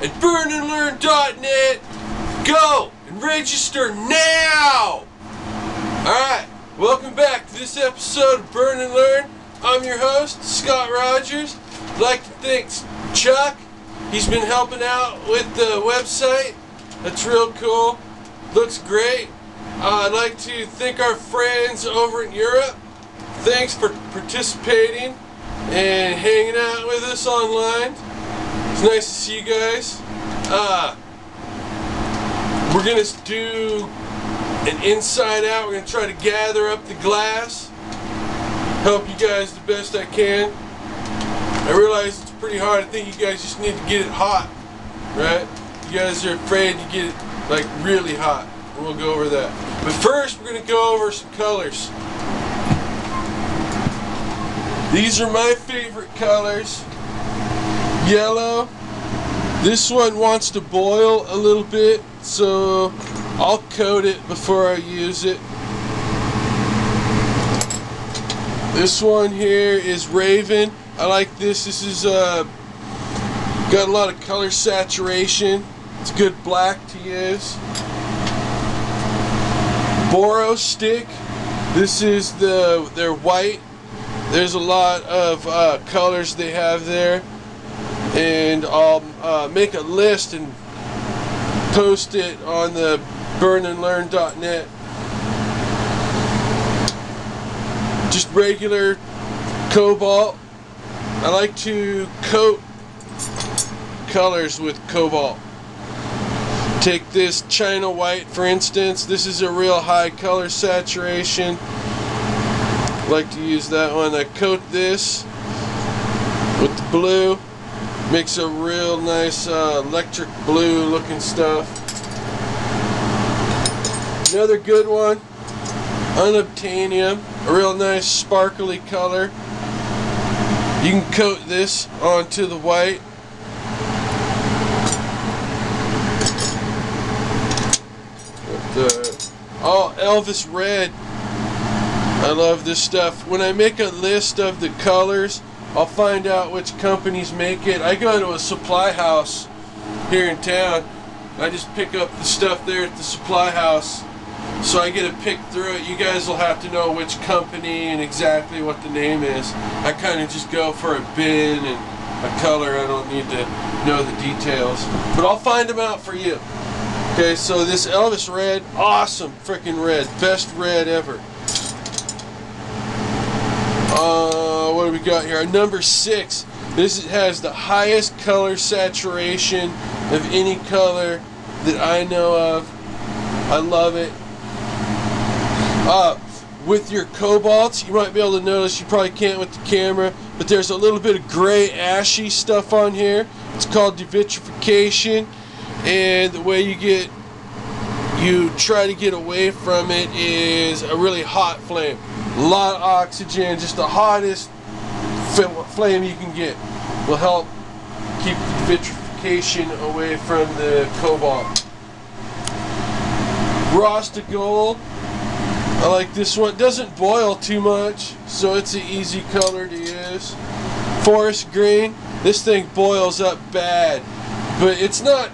at burnandlearn.net. Go and register now! Alright, welcome back to this episode of Burn and Learn. I'm your host, Scott Rogers. I'd like to thank Chuck. He's been helping out with the website. That's real cool. Looks great. Uh, I'd like to thank our friends over in Europe. Thanks for participating and hanging out with us online. It's nice to see you guys. Uh, we're going to do an inside out. We're going to try to gather up the glass. Help you guys the best I can. I realize it's pretty hard. I think you guys just need to get it hot, right? You guys are afraid to get it like really hot. We'll go over that. But first, we're going to go over some colors. These are my favorite colors. Yellow. This one wants to boil a little bit, so I'll coat it before I use it. This one here is Raven. I like this. This is uh, got a lot of color saturation. It's good black to use. Boro stick. This is the they're white. There's a lot of uh, colors they have there, and I'll uh, make a list and post it on the burnandlearn.net. Just regular cobalt. I like to coat colors with cobalt. Take this China white for instance. This is a real high color saturation. Like to use that one. I coat this with the blue. Makes a real nice uh, electric blue looking stuff. Another good one, unobtainium, a real nice sparkly color. You can coat this onto the white. Uh, oh, Elvis Red. I love this stuff. When I make a list of the colors, I'll find out which companies make it. I go to a supply house here in town. I just pick up the stuff there at the supply house. So I get to pick through it. You guys will have to know which company and exactly what the name is. I kind of just go for a bin and a color. I don't need to know the details. But I'll find them out for you. Okay, so this Elvis red, awesome freaking red. Best red ever. Uh, we got here? Number six. This has the highest color saturation of any color that I know of. I love it. Uh, with your cobalts, you might be able to notice, you probably can't with the camera, but there's a little bit of gray ashy stuff on here. It's called devitrification, and the way you get, you try to get away from it is a really hot flame. A lot of oxygen, just the hottest flame you can get will help keep vitrification away from the cobalt. Rasta gold, I like this one. It doesn't boil too much, so it's an easy color to use. Forest green, this thing boils up bad, but it's not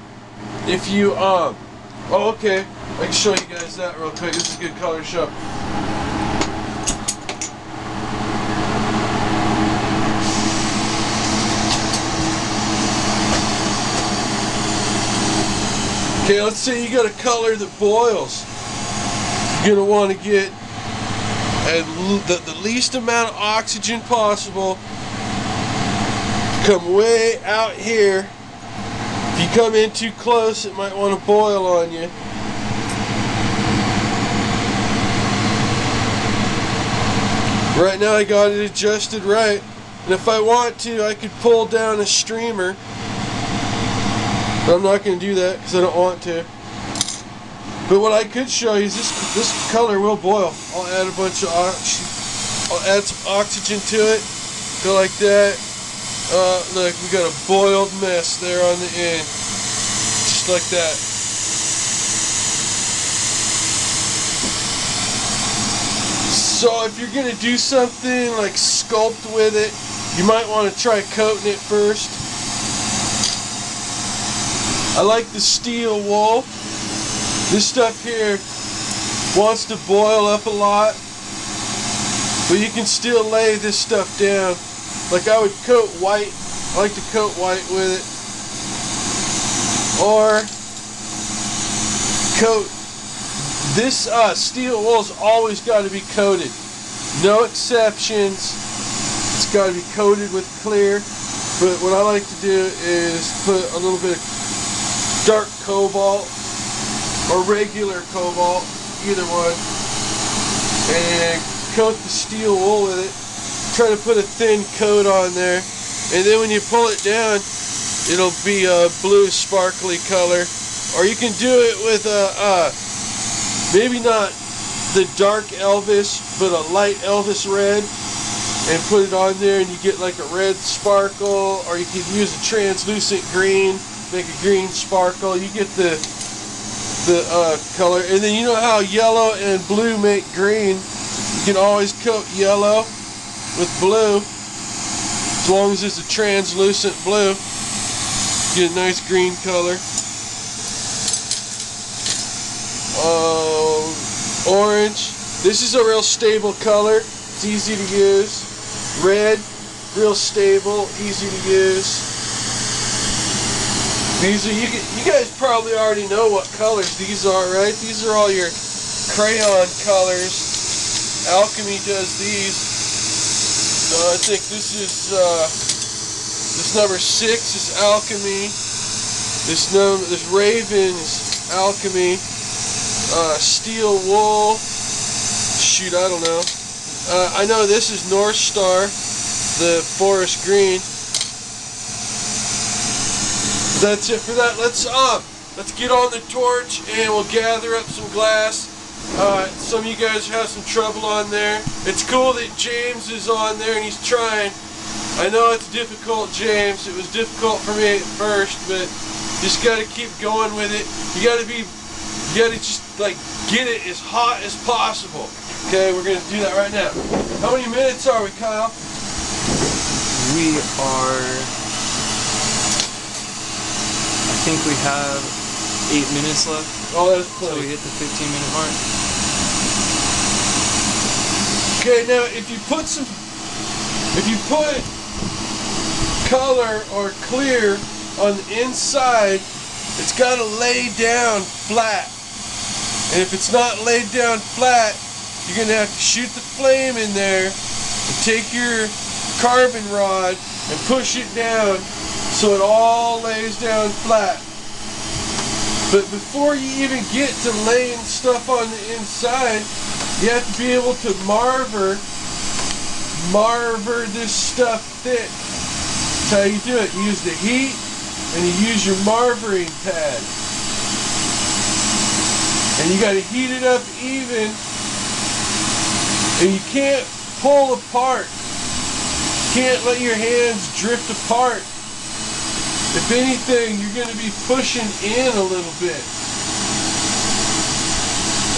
if you um. Oh, okay. I can show you guys that real quick. This is a good color show. Okay, let's say you got a color that boils. You're going to want to get the, the least amount of oxygen possible. Come way out here. If you come in too close, it might want to boil on you. Right now I got it adjusted right. And if I want to, I could pull down a streamer. I'm not going to do that because I don't want to. But what I could show you is this this color will boil. I'll add a bunch of oxygen. I'll add some oxygen to it. Go like that. Uh, look, we got a boiled mess there on the end. Just like that. So if you're going to do something like sculpt with it, you might want to try coating it first. I like the steel wool. This stuff here wants to boil up a lot, but you can still lay this stuff down. Like I would coat white. I like to coat white with it. Or coat this uh, steel wool's always got to be coated. No exceptions. It's got to be coated with clear. But what I like to do is put a little bit of dark cobalt or regular cobalt, either one, and coat the steel wool with it. Try to put a thin coat on there, and then when you pull it down, it'll be a blue sparkly color. Or you can do it with a, maybe not the dark Elvis, but a light Elvis red. And put it on there and you get like a red sparkle. Or you could use a translucent green make a green sparkle. You get the the uh, color. And then you know how yellow and blue make green? You can always coat yellow with blue. As long as it's a translucent blue. Get a nice green color. Uh, orange. This is a real stable color. It's easy to use. Red, real stable, easy to use. These are, you, you guys probably already know what colors these are, right? These are all your crayon colors. Alchemy does these. So I think this is, uh, this number six is Alchemy. This number, this Raven is Alchemy. Uh, steel Wool. Shoot, I don't know. Uh, I know this is North Star, the forest green. That's it for that. Let's uh, let's get on the torch and we'll gather up some glass. Uh, some of you guys have some trouble on there. It's cool that James is on there and he's trying. I know it's difficult, James. It was difficult for me at first, but just got to keep going with it. You got to be, you got to just like get it as hot as possible. Okay, we're to do that right now. How many minutes are we, Kyle? We are... I think we have eight minutes left. Oh, that's plenty. So we hit the 15 minute mark. Okay, now if you put some... If you put color or clear on the inside, it's got to lay down flat. And if it's not laid down flat, you're going to have to shoot the flame in there and take your carbon rod and push it down so it all lays down flat. But before you even get to laying stuff on the inside, you have to be able to marver, marver this stuff thick. That's how you do it. You use the heat and you use your marvering pad. And you got to heat it up even and you can't pull apart. Can't let your hands drift apart. If anything, you're going to be pushing in a little bit.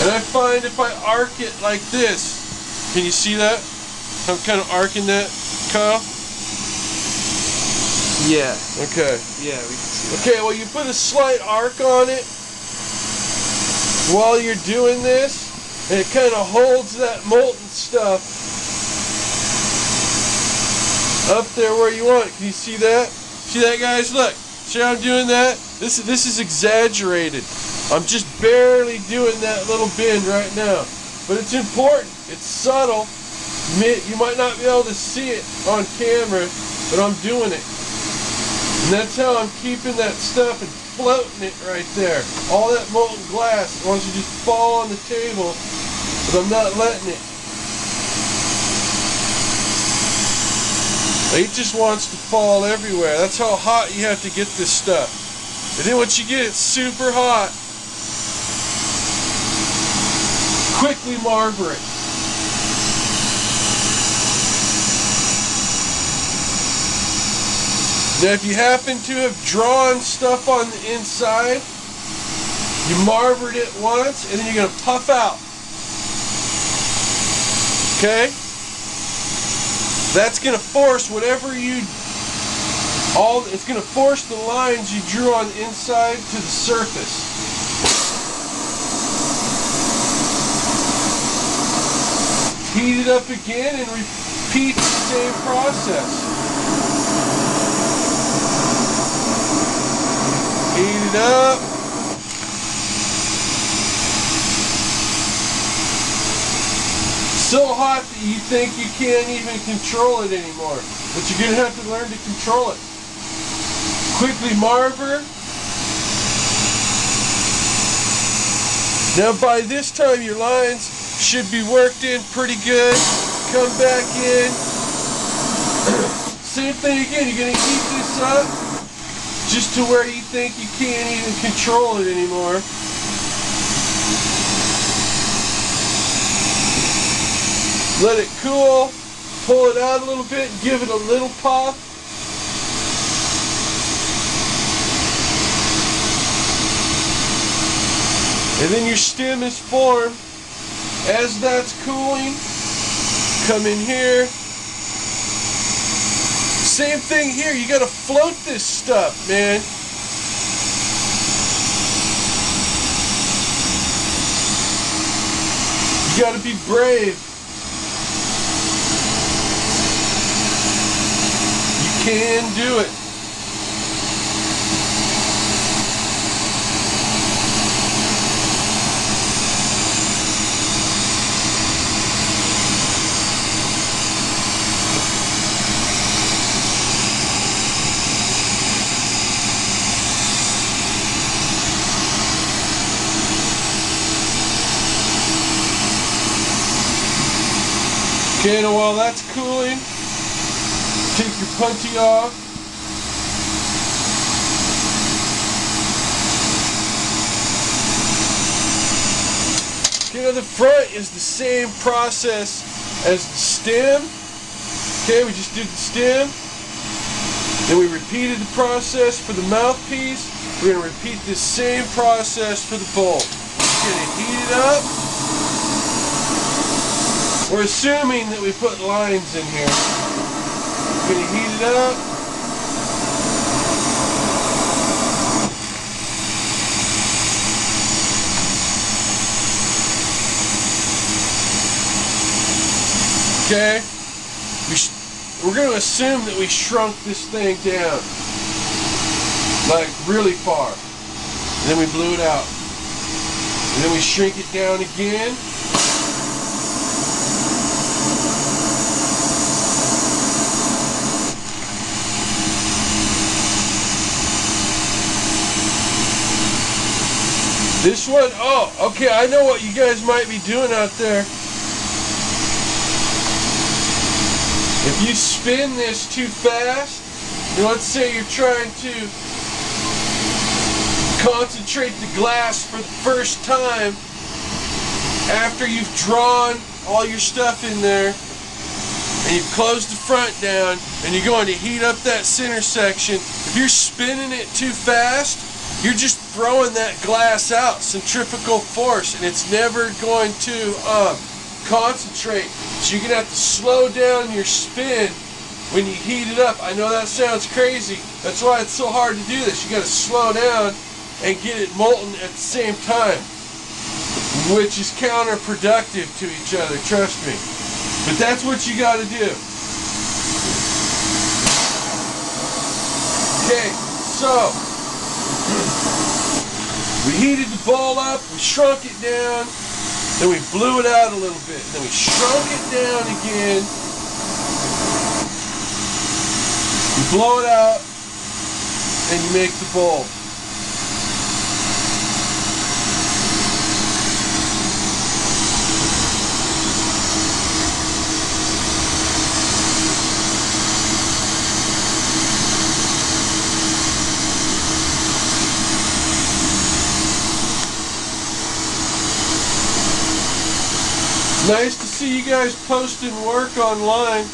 And I find if I arc it like this, can you see that? I'm kind of arcing that, Kyle? Yeah. Okay. Yeah, we can see that. Okay, well you put a slight arc on it while you're doing this, and it kind of holds that molten stuff up there where you want it. Can you see that? See that, guys? Look. See how I'm doing that? This, is this is exaggerated. I'm just barely doing that little bend right now. But it's important. It's subtle. You might not be able to see it on camera, but I'm doing it. And that's how I'm keeping that stuff and floating it right there. All that molten glass wants to just fall on the table, but I'm not letting it. It just wants to fall everywhere. That's how hot you have to get this stuff. And then once you get it super hot, quickly marver it. Now if you happen to have drawn stuff on the inside, you marvered it once, and then you're going to puff out. Okay? That's going to force whatever you all it's going to force the lines you drew on the inside to the surface. Heat it up again and repeat the same process. Heat it up. So hot that you think you can't even control it anymore. But you're going to have to learn to control it. Quickly marver. Now by this time your lines should be worked in pretty good. Come back in. Same thing again, you're going to heat this up just to where you think you can't even control it anymore. Let it cool, pull it out a little bit, give it a little pop. And then your stem is formed. As that's cooling, come in here. Same thing here, you gotta float this stuff, man. You gotta be brave. Can do it. Okay, now while that's cooling, putty off. Okay, the front is the same process as the stem. Okay, we just did the stem. Then we repeated the process for the mouthpiece. We're going to repeat this same process for the bowl. We're going to heat it up. We're assuming that we put lines in here. We're going to up. Okay? We we're going to assume that we shrunk this thing down. Like really far. And then we blew it out. And then we shrink it down again. This one, oh, okay, I know what you guys might be doing out there. If you spin this too fast, let's say you're trying to concentrate the glass for the first time after you've drawn all your stuff in there and you've closed the front down and you're going to heat up that center section, if you're spinning it too fast, you're just throwing that glass out, centrifugal force, and it's never going to um, concentrate. So you're going to have to slow down your spin when you heat it up. I know that sounds crazy. That's why it's so hard to do this. You got to slow down and get it molten at the same time, which is counterproductive to each other, trust me. But that's what you got to do. Okay, so we heated the ball up, we shrunk it down, then we blew it out a little bit, then we shrunk it down again. You blow it out, and you make the bowl. Nice to see you guys posting work online.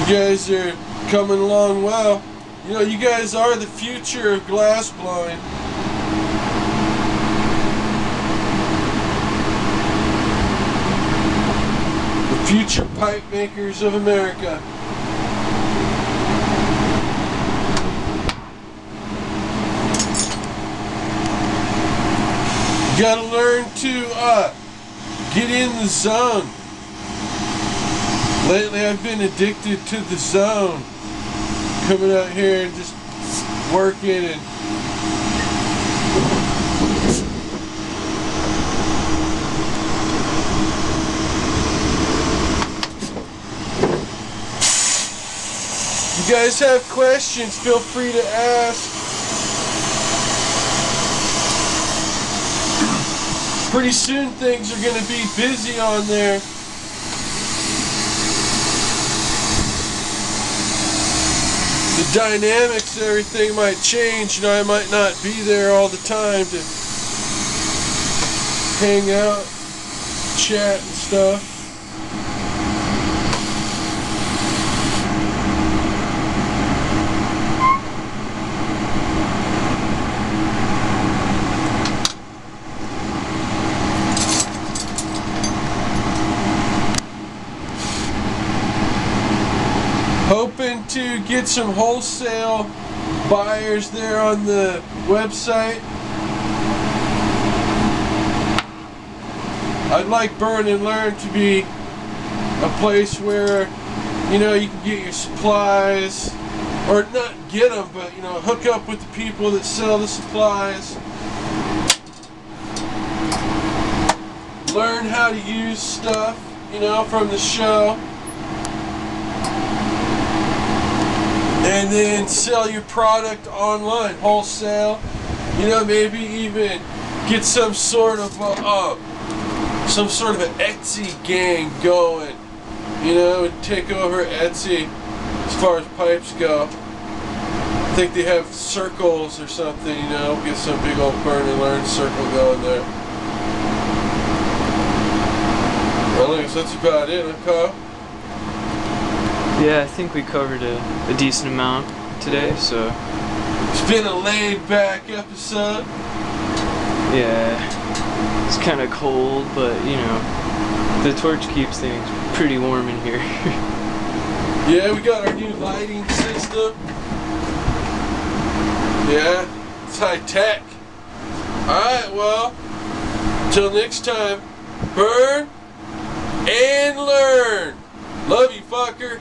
You guys are coming along well. You know, you guys are the future of glass blowing. The future pipe makers of America. Gotta learn to uh, get in the zone. Lately, I've been addicted to the zone. Coming out here and just working and you guys have questions, feel free to ask. Pretty soon things are going to be busy on there. The dynamics everything might change. You know, I might not be there all the time to hang out, chat, and stuff. hoping to get some wholesale buyers there on the website. I'd like Burn and Learn to be a place where you know you can get your supplies or not get them but you know hook up with the people that sell the supplies learn how to use stuff you know from the show and then sell your product online, wholesale. You know, maybe even get some sort of uh, uh, some sort of an Etsy gang going. You know, and take over Etsy as far as pipes go. I think they have circles or something. You know, get some big old burn and learn circle going there. Well, I guess that's about it? Yeah, I think we covered a, a decent amount today, so It's been a laid back episode. yeah. It's kind of cold, but you know, the torch keeps things pretty warm in here. Yeah, we got our new lighting system. Yeah, it's high tech. Alright, well, until next time, burn and learn. Love you, fucker.